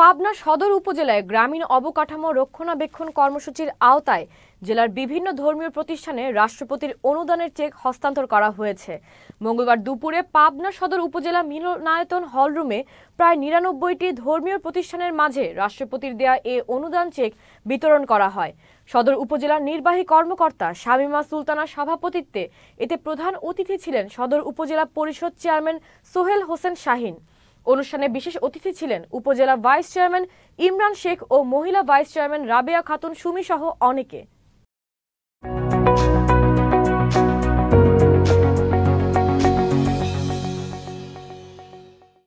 পাবনা সদর উপজেলায় গ্রামীণ অবকাঠামো রক্ষণাবেক্ষণ কর্মসূচির আওতায় জেলার বিভিন্ন ধর্মীয় প্রতিষ্ঠানে রাষ্ট্রপতির অনুদানের চেক হস্তান্তর করা হয়েছে। মঙ্গলবার দুপুরে পাবনা সদর উপজেলা মিলনায়তন হলরুমে প্রায় নিরানব্বইটি ধর্মীয় প্রতিষ্ঠানের মাঝে রাষ্ট্রপতির দেয়া এ অনুদান চেক বিতরণ করা হয়। সদর উপজেলার নির্বাহী কর্মকর্তা শামিমা সুলতানার সভাপতিত্বে এতে প্রধান অতিথি ছিলেন সদর উপজেলা পরিষদ চেয়ারম্যান সোহেল হোসেন শাহিন। অনুষ্ঠানে বিশেষ অতিথি ছিলেন উপজেলা ভাইস চেয়ারম্যান ইমরান শেখ ও মহিলা ভাইস চেয়ারম্যান রাবেয়া খাতুন, সুমি সহ অনেকে।